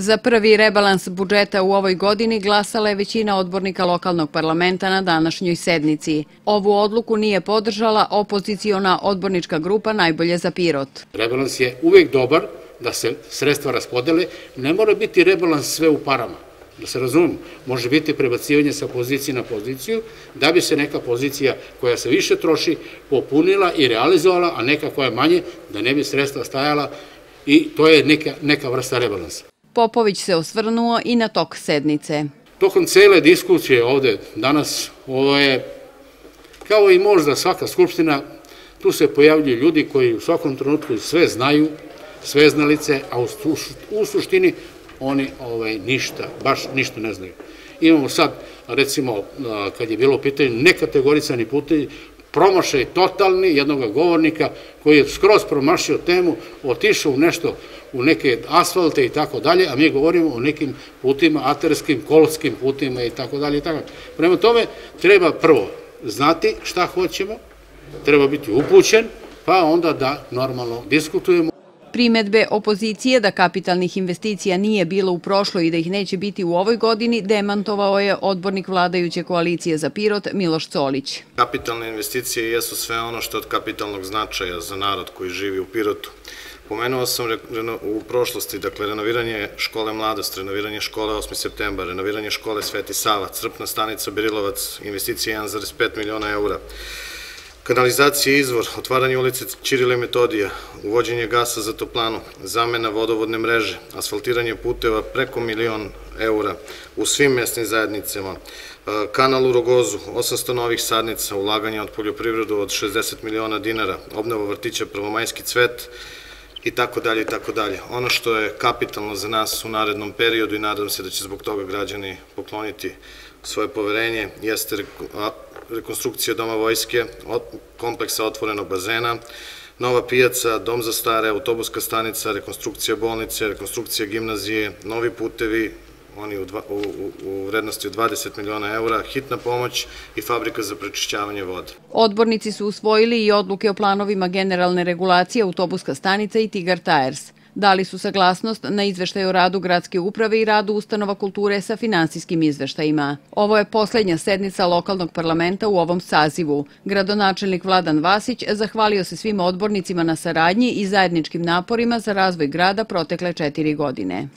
Za prvi rebalans budžeta u ovoj godini glasala je većina odbornika lokalnog parlamenta na današnjoj sednici. Ovu odluku nije podržala opoziciona odbornička grupa Najbolje za Pirot. Rebalans je uvek dobar da se sredstva raspodele. Ne mora biti rebalans sve u parama. Da se razumemo, može biti prebacivanje sa pozicije na poziciju, da bi se neka pozicija koja se više troši popunila i realizovala, a neka koja je manje, da ne bi sredstva stajala i to je neka, neka vrsta rebalansa. Popović se osvrnuo i na tok sednice. Tokom cele diskusije ovde danas, ovo je kao i možda svaka skupština, tu se pojavljuju ljudi koji u svakom trenutku sve znaju, sve znalice, a u suštini oni ovaj, ništa, baš ništa ne znaju. Imamo sad, recimo, kad je bilo u pitanju nekategorisani putevi, promašaj totalni jednog govornika koji je skroz promašio temu, otišao u nešto, u neke asfalte i tako dalje, a mi govorimo o nekim putima, aterskim, kolskim putima i tako dalje i tako dalje. Prema tome, treba prvo znati šta hoćemo, treba biti upućen, pa onda da normalno diskutujemo. Primetbe opozicije da kapitalnih investicija nije bilo u prošloj i da ih neće biti u ovoj godini demantovao je odbornik vladajuće koalicije za Pirot Miloš Colić. Kapitalne investicije jesu sve ono što je od kapitalnog značaja za narod koji živi u Pirotu. Pomenuo sam u prošlosti, dakle, renoviranje škole Mladost, renoviranje škole 8. septembar, renoviranje škole Sveti Sava, crpna stanica Birilovac, investicija 1,5 miliona eura, Kanalizacija izvor, otvaranje ulice Čirile Metodija, uvođenje gasa za toplanu, zamena vodovodne mreže, asfaltiranje puteva preko milion eura u svim mesnim zajednicama, e, kanal u Rogozu, 800 novih sadnica, ulaganje od poljoprivredu od 60 miliona dinara, obnova vrtića Prvomajski cvet, i tako dalje i tako dalje. Ono što je kapitalno za nas u narednom periodu i nadam se da će zbog toga građani pokloniti svoje poverenje jeste rekonstrukcija Doma vojske, kompleksa otvorenog bazena, nova pijaca, dom za stare, autobuska stanica, rekonstrukcija bolnice, rekonstrukcija gimnazije, novi putevi, oni u, u, u vrednosti od 20 miliona eura, hitna pomoć i fabrika za prečišćavanje vode. Odbornici su usvojili i odluke o planovima generalne regulacije autobuska stanica i Tigar Tires. Dali su saglasnost na izveštaj o radu gradske uprave i radu ustanova kulture sa finansijskim izveštajima. Ovo je poslednja sednica lokalnog parlamenta u ovom sazivu. Gradonačelnik Vladan Vasić zahvalio se svim odbornicima na saradnji i zajedničkim naporima za razvoj grada protekle četiri godine.